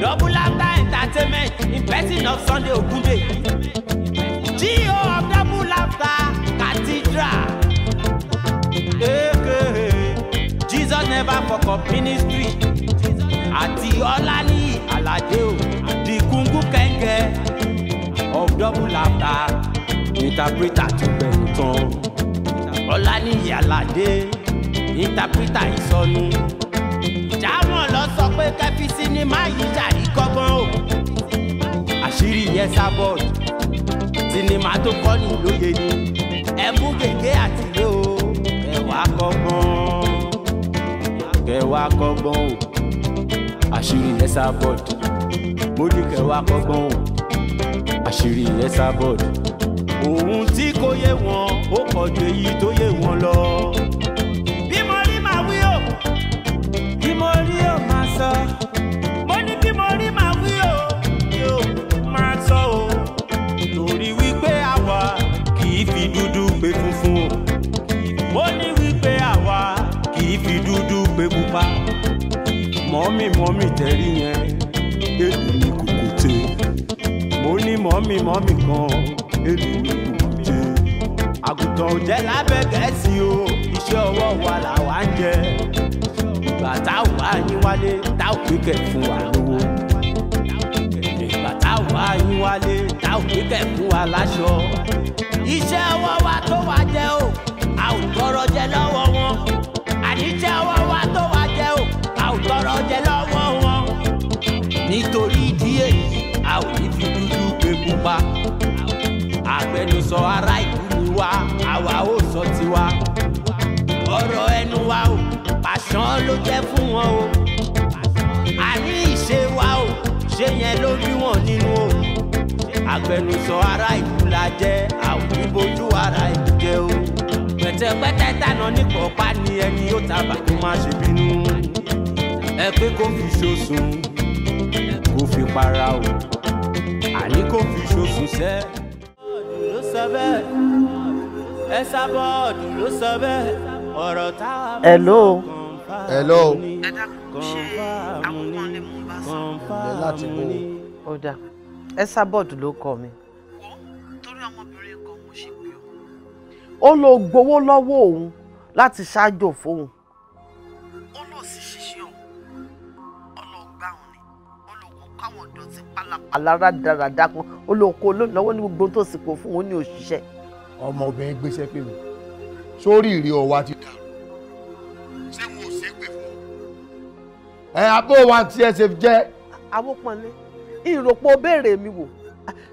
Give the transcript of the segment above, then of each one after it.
double laughter entertainment in person of sunday ogunde. Geo of double laughter cathedral. Aka jesus never fuck up ministry. Àti ọláníyì aládé o the kungu kẹ̀kẹ́ of double laughter interpreter ti gbẹ̀rù tán. Ọláníyì aládé interpreter ìsọnù pé kẹfí sinimá yìí jàrí kọ́gbọ́n o. Àṣírí yẹn sábọọdù sinimá tó kọ́ ní lóye ni. Ẹ mú gègé àtìlé o. Kẹwàá kọ́gbọ́n. Kẹwàá kọ́gbọ́n o. Àṣírí yẹn sábọọdù mo ní kẹwàá kọ́gbọ́n o. Àṣírí yẹn sábọọdù ohun tí kò yé wọn ó pọ̀ ju èyí tó yé wọn lọ mọ́mì tẹ́rí yẹn. Èlò ní kùkùté. Mo ní mọ́mì mọ́mì kan. Èlò ní kùkùté. Àgùntàn ò jẹ́ lábẹ́ gẹ̀ẹ́sì o. Iṣẹ́ ọwọ́ wa làwa ń jẹ. Ìgbà wá yín wálé táwọn pínkẹ̀ fún wa lówó. Ìgbà wá yín wálé táwọn pínkẹ̀ fún wa láṣọ. Iṣẹ́ ọwọ́ wa tó wá jẹ́ o. A ò tọrọ jẹ lọ́wọ́ wọn. Àní iṣẹ́ ọwọ́ wa tó wá jẹ́ o. A ò tọrọ jẹ lọ́wọ́ nítorí ìdí èyí a ò ní fi dúdú pé pupa. Agbẹnusọ ará ìlú wá àwa ò sọ tiwa. Ọ̀rọ̀ ẹnu wa o pàṣán ló jẹ́ fún wọn o. Àní ìṣe wa o ṣé yẹn ló bí wọn nínú o. Agbẹnusọ ará ìlú la jẹ́ àwọn ìbojú ara ìlú jẹ́ o. Pẹ̀tẹ́pẹ́tẹ́ tànà ní pọ̀pá ni ẹni yóò tàbá kó má ṣe bínú. Ẹ pé kó fi ṣoṣùn fi para o. Àní kó fi ṣoṣùn sẹ́. ló sọ bẹ́ẹ̀ ẹ sábọ́ọ̀dù ló sọ bẹ́ẹ̀ ọ̀rọ̀ táwa bá Hello. sọ ẹ dákun ṣé àwọn kan ni mò ń bá sọ? Ẹ láti bò ó. ó dà. Ló kọ mi. Wò torí ọmọbìnrin kan mo ṣe pé o ó lọ gbowó lọ́wọ́ òun láti ṣáájò fóun dọ̀tí pálapàla alára dáradá kan ó lọ kó lọ́wọ́ ní gbogbo tó sì kó fún òun ní òṣìṣẹ́. Ọmọbìnrin gbéṣẹ́ pè mí sórí ìrì ọwá ti dà ṣé wọn ò ṣépè fún ọ. ẹ abó wa tí ẹ ṣe jẹ́. Awópọnlé ìròpọ̀ béèrè mi wò.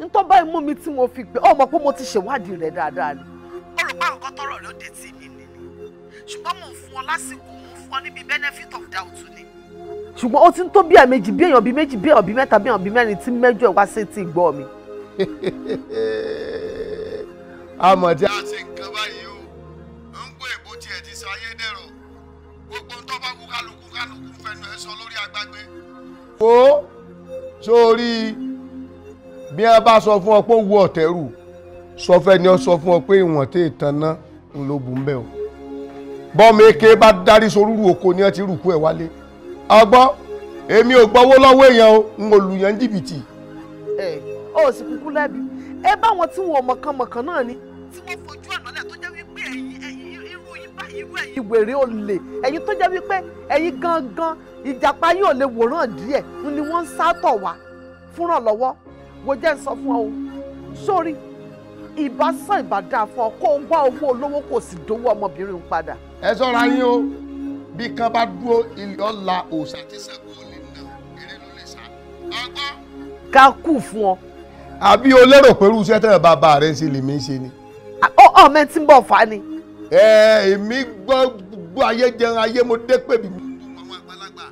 Ntọ́ báyìí mú mi tí mo fi gbé ọmọ pé mo ti ṣèwádìí rẹ̀ dáadáa ni. Ó rò pé àwọn kan tọrọ rẹ ó dé tí mi ni ni ṣùgbọ́n mò ń fún ọ lásìkò mò ń fún ọ níbi benefit of doubt ni ṣùgbọ́n ó ti ń tó bí ẹ̀mejì bí èèyàn bí méjì bí èèyàn bí mẹ́ta bí èèyàn bí mẹ́rin tí mẹ́jọ ẹ̀ wá sí ti gbọ́ mi. àmọ̀ tí a ṣe nǹkan báyìí o ń gbọ́ èbó tiẹ̀ ti sọ ayédèrò gbogbo ń tọ́ba kú kálukú kálukú fẹnu ẹ sọ lórí agbágbé. wo sórí bí wọn bá sọ fún ọ pé ó wú ọ̀tẹ̀rù sọ fẹ́ ni ọ sọ fún ọ pé ìwọ̀n tẹ̀ tán ná ń lo bù ń bẹ̀ o bọ́ọ̀mù eke bá darí sorúrú oko ni ẹ ti rùkú ẹ̀ wálé ọgbọ́n èmi ò gbọ́wọ́ lọ́wọ́ èèyàn o ń olùyàn jìbìtì. Ẹ ó sì kúkú lẹ́bi ẹ báwọn tí wọn mọ̀kànmọ̀kàn náà ni. Tí wọ́n fojú ọ̀nà lẹ̀ tó jẹ́ wípé ẹ̀yin ẹ̀yin irú yín bá irú ẹ̀yin ìwèrè olè ẹ̀yin tó jẹ́ wípé ẹ̀yin gangan ìjàpá yín ò lè wòran díẹ̀ ni wọ́n ń sátọ̀ wá fúnra lọ́wọ́ wo jẹ́ ń sọ fún ọ o. Sórí ìbá sàn ìbá dáa fún ọ kó o wá owó olówó kò sì dówó ọmọbìnrin padà. Ẹ sọ́ra yín o bí kan bá dúró ilé ọ̀la òòṣà tí ò lè nà eré ló lè sá. ká kù fún ọ àbí o lérò pé irú iṣẹ́ tẹ̀lé bàbá rẹ̀ ń ṣe lèmi ṣe ni. ọ ọ mẹ tí ń bọ̀ fà ni ẹ èmi gbọ́ gbọ́ ayé jẹun ayé mo dé pèbí. àwọn àgbàlagbà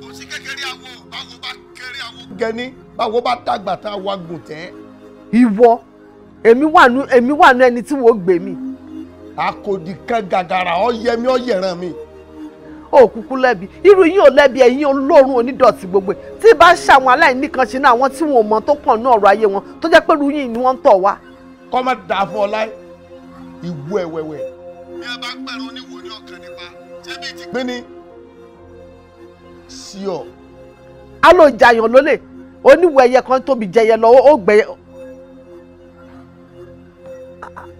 kò sí kékeré awo báwo bá kéré awo. gẹ́ni báwo bá dàgbà tá a wá gùn tẹ́. ìwọ èmi wà nú èmi wà nú ẹni tí wọ́n gbé mi akodi kan gàgàrà ọyẹmí ọyẹràn mi. Kúkú lẹ́bi irú yín ò lẹ́bi ẹ̀yin olóòórùn onídọ̀tí gbogbo ẹ̀. tí bá ń ṣàwọn aláìní kan ṣe náà àwọn tí wọn ò mọ tó pọ̀ ní ọ̀rọ̀ ayé wọn tó jẹ́ pé irú yín ni wọ́n ń tọ̀ wá. kọ́ má da fún ọ láì ìwú ẹ̀wẹ̀wẹ̀. bí a bá pẹ̀rọ oníwò ní ọkàn nípa ṣebí ti. gbéni sí ọ á lò jàyàn lólè oníwò ẹyẹ kan tóbi jẹyẹ lọ ó gbẹyẹ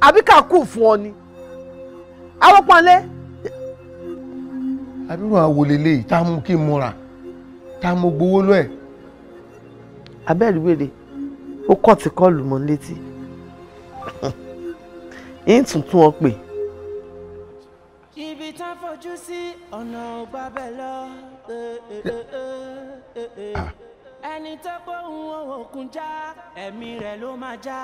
àbí ká kú fún ọ ni àwọn pọnlé àwọn wòlélẹ yìí tá a mú kí n múra tá a mú gbowó lọ ẹ. abẹ́rẹ́ wèrè ó kọ́ ti kọ́ lù mọ́ létí yín tuntun ọ pè ibi tán fojú sí ọ̀nà ò gbà bẹ́ẹ̀ lọ. eh. ẹni tó gbóhùn òkun já ẹ̀mí rẹ̀ ló máa já.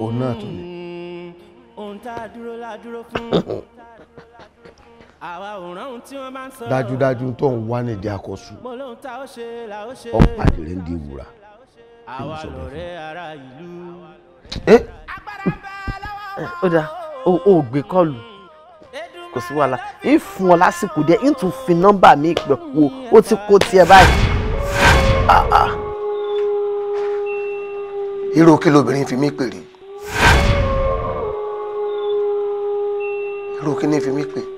òun náà tún ni. Mm, ohun tá a dúró la dúró fún. dájúdájú tó ń wá nídìí àkọsù ọ̀pàdé rẹ̀ ń di ìwúra. àwa sọ bẹ́ẹ̀ ìlú. ẹ! Ó dáa ó gbé kọ́ọ̀lù. Kò sí wàhálà. Ń fún ọ lásìkò díẹ̀ ń tún fi nọ́mbà mi pẹ̀ kú. O ó ti kó tiẹ̀ báyìí. irú kí lobìnrin fi mí pè rí irú kí ni fi mí pè.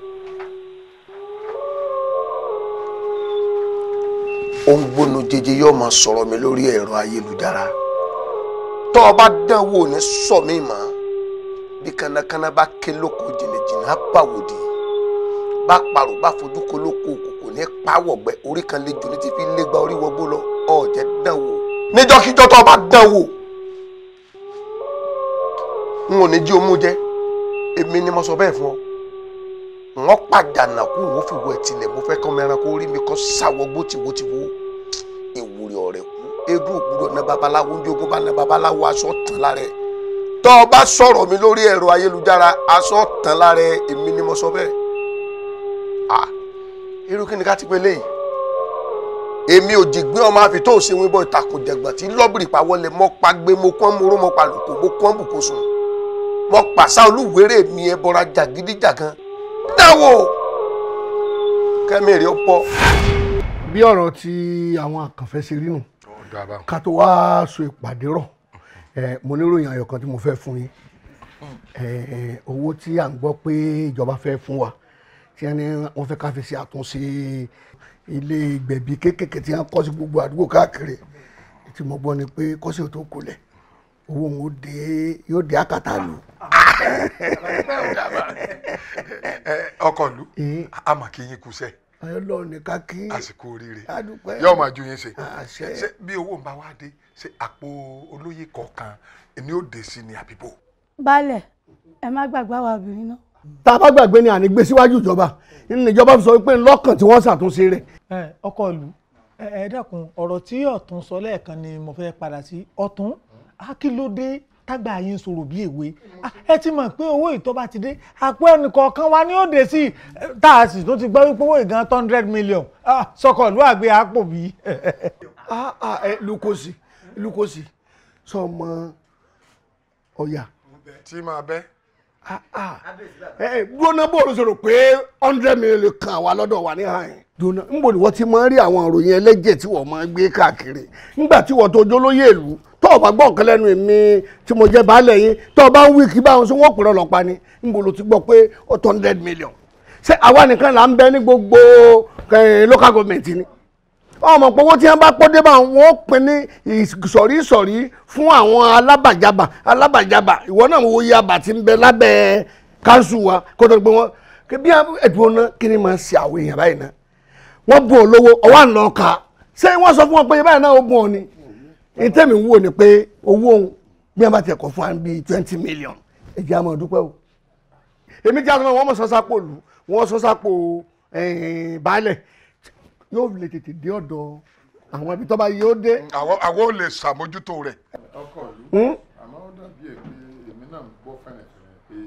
Ó ń gbónu jẹjẹ yóò máa sọ̀rọ̀ mi lórí ẹ̀rọ ayélujára. Tó o bá dán wò ní sọ mí mọ́. Bí kánnakánná bá ké lóko jìnnìjìnnì á bá parò bá fojú ko lóko kòkò ní pàwọ̀gbẹ́ orí kan lè jò ní ti fi lé gba orí wọgbó lọ. Ọ̀jẹ̀ dán wò níjọ́kíjọ́ tó o bá dán wò n ò ní jí o mú jẹ. Èmi ni mo sọ bẹ́ẹ̀ fún ọ. Wọn pàdánà kú wọn fi wọ ẹtìlẹ mo fẹ́ kọ́ mẹ́ran kó rí mi kọ́ sáwọ́ gbótiwótiwó ìwúrí ọ̀rẹ́ kú. Eégún ògbúdọ̀ ná babaláwo ń jogún bá ná babaláwo aṣọ tán lára ẹ̀. Tọ́ ọ bá sọ̀rọ̀ mi lórí ẹ̀rọ ayélujára aṣọ tán lára ẹ̀ èmi ni mo sọ bẹ́ẹ̀. Ah irú kí ni ká ti pé léyìí? Èmi ò jìgbín ọmọ àfi tó ṣe wíbọn ìtàkùn jẹgbọn tí lọ́bìrì pàwọlé mọ́ pa gbé mo kọ́ mo ró mo pa lòkò mo kọ́ bùkún sùn. Mo pàṣà olúwèrè mi ẹ bọra jàgídíjàgan. Dáwọ kẹmí rẹ ó pọ. Bí ọ̀rọ̀ tí àwọn àkànfẹ́ ṣe rí nù ká tó wá so ìpàdé rọ̀ mo níròyìn ayọ̀ kan tí mo fẹ́ fún yín owó tí à ń gbọ́ pé ìjọba fẹ́ fún wa tí wọ́n fẹ́ ká fi ṣe àtúnṣe ilé ìgbẹ̀bí kéékèèké tí wọ́n kọ́ sí gbogbo àdúgbò káàkiri tí mo gbọ́ ni pé kọ́sì tó kulẹ̀ owó òun yóò dé àkàtà lù. ọkọ ìlú Ee. àmọ́ kí yín kú sẹ́ ní ká kí. Àsìkò oríire. Yóò máa ju yín ṣe. Àṣẹ. ṣé bí owó ń bá wá dé ṣé àpò olóyè kọ̀ọ̀kan ni ó dé sí ni àbíbò. baálẹ̀ ẹ má gbàgbé àwọn obìnrin náà. tá a bá gbàgbé ni àní gbé síwájú ìjọba. Nínú ìjọba sọ pé lọ́kàn tí wọ́n ṣàtúnṣe rẹ̀. Ẹ ọkọ ìlú ẹ ẹ dákun ọ̀rọ̀ tí ọ̀tún sọ lẹ́ẹ̀kan ni mo fẹ́ padà sí. Ọ̀tún á kí ló dé tágbà yín sọ̀rọ̀ bí èwe. Ah, ẹ ti mọ̀ pé owó ìtọ́ba ti dé àpò ẹnìkọ̀ọ̀kan wa ni ó dé sí. Tá a sì tún ti gbọ́ wípé owó ìgan two hundred million. Ah, sọkọ ìlú àgbẹ̀ àpò bí. Ah, ah, ẹ lukosi lukosi sọmọ ọ̀yà tí máa bẹ́. Gbóná bóòlù sọ̀rọ̀ pé hundred million kàn wá lọ́dọ̀ wa ní hàn gbóná níbo ni wọ́n ti máa ń rí àwọn ìròyìn ẹlẹ́jẹ̀ tí wọ́n máa ń gbé káàkiri. Nígbà tí wọ́n tó jólóyè ìlú tó o bá gbọ́ nǹkan lẹ́nu èmi tí mo jẹ́ baálẹ̀ yín tó o bá ń wí kí báwọn sọ wọ́n pèrè ọlọ́pàá ni. Níbo ló ti gbọ́ pé ó hundred million. Ṣé àwa nìkan là ń bẹ ní gbogbo local government ni? Ọmọ pé owó tí wọn bá pọ́ dé bá wọn pín ní ìsọ̀rí ìsọ̀rí fún àwọn alábàjábà. Alábàjábà ìwọ náà wo iye àbà tí ń bẹ lábẹ́ káńsù wa kó gbé wọn bí ẹ̀dùn ọ̀nà kí ni máa ṣe àwọn èèyàn báyìí náà wọ́n bùn ọ́ lówó ọwọ́ àná ọkà ṣé wọ́n sọ fún wọn pé iye báyìí náà ó bùn ọ́ ni ìtẹ́mi ń wò ni pé owó òun bí wọ́n bá ti ẹ̀kọ́ fún wa bíi twenty million ẹ̀jẹ̀ àmọ́ dúpẹ́ o èmi tí a sọ fún wọn mọ̀ sọ́sápò lù wọ́n sọ́sápò baálẹ̀ yóò lè tètè dé ọ̀dọ̀ àwọn ibi tó bá yóò dé. àwọn ò lè ṣàmójútó rẹ̀. Hmm? àmọ́ ó dàbí ẹ̀ pé èmi náà ń gbọ́ fẹ́rẹ̀fẹ́rẹ̀ pé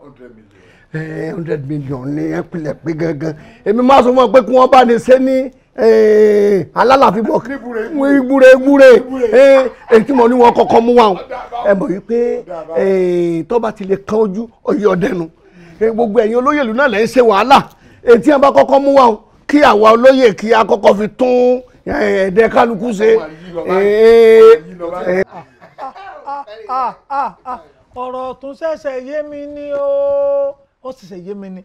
hundred million. Eh, hundred million ní ẹ̀pìlẹ̀ pé gangan èmi máa sọ fún ọ pé kí wọ́n bá ní ṣe ní eh, alálàáfíà bọ̀ gbúre gbúre èyí tí mo ní wọn kọ́kọ́ mú wa o ẹ mọ̀ wípé eh, tó bá ti lè kan ojú ọyẹ ọdẹnu Eh, gbogbo ẹ̀yin olóyè ìlú náà lẹ́ ń ṣe wàhálà èyí tí wọ́n bá kọ́kọ́ mú wa o kí àwa olóyè kí a kọ́kọ́ fi tún eh, ẹ̀ẹ́dẹ́ kálukú ṣe. Eh, eh, Ah, ah, ah, ọ̀rọ̀ ọ̀tún ṣẹ̀ṣẹ̀ yé mi ni ó ó sì ṣe yé mi ni.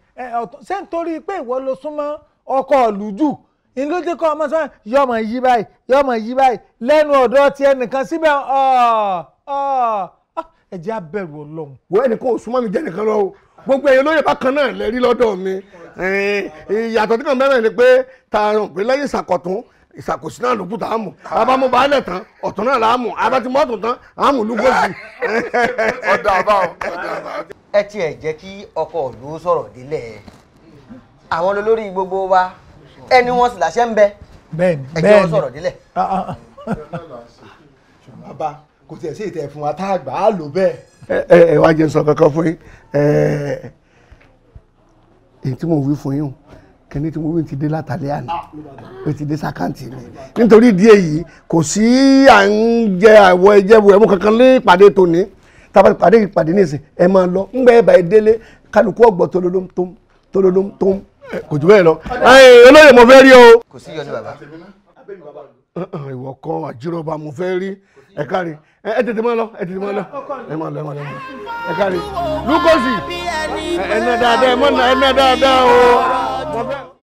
Ṣé nítorí pé ìwọ ló súnmọ́ ọkọ ìlú jù ní ló jẹ́ kọ́ ọmọ sọ́yìn yọmọ yí báyìí yọmọ yí báyìí. Lẹ́nu ọ̀dọ́ tiẹ̀ nìkan síbẹ̀ ọ̀ ọ̀ ẹ jẹ́ á bẹ̀rù ọlọ́run. wo ẹnìkan ò súnmọ́ mi jẹ́ nìkan lọ o. Gbogbo èèyàn lóye bákan náà lè rí lọ́dọ̀ mi. Ìyàtọ̀ tí kàn bẹ́ẹ̀ ni pé tààrùn pé lẹ́yìn ìsàkọ̀tún ìsàkòsí náà ló kù tá a mú abámu baálẹ̀ tán ọ̀tún náà là á mú abatimọ́tò tán à á mú lúgọ́sì. ọ̀dà ọ̀dà àbáwọn. ẹ tiẹ̀ jẹ́ kí ọkọ ìlú sọ̀rọ̀ délẹ̀ àwọn olórí gbogbo wa ẹni wọn sì láṣẹ ń bẹ bẹ́ẹ̀ni ẹ jẹ́ wọn sọ̀rọ̀ délẹ̀. Ah, ah, ah. bàbá kò tiẹ̀ sí ìtẹ̀ fún wa tá a gbà á lò bẹ́ẹ̀. ẹ ẹ ẹ wá jẹ́ sọ kankan fún yín ẹ èyí tí mo wí fún yín o kẹ́ni tí mo wí ti dé látàlẹ́ àná ó ti dé sàkáǹtì mi. Nítorí ìdí èyí kò sí à ń jẹ àwọ̀ ẹ̀jẹ̀bù ẹ̀mú kankan ní ìpàdé tòní. Tábà ìpàdé ìpàdé nìsín ẹ máa lọ. Ńgbà ẹ̀ bá ẹ délé kálukú ọ̀gbọ̀ tolólóm tóm tolólóm tóm ẹ, kò jù bẹ́ẹ̀ lọ. Ẹ, olóyè mo fẹ́ rí o. Kò sí yọ ní bàbá. Ọ̀hún, ìwọ kọ́ àjíròba mo fẹ́ rí. Ẹ kárí ẹ tètè máa lọ ẹ tètè máa lọ. Ẹ máa lọ ẹ máa lọ. Ẹ kárí lukosi ẹ ná dáadáa ẹ mọ ná ẹ ná dáadáa o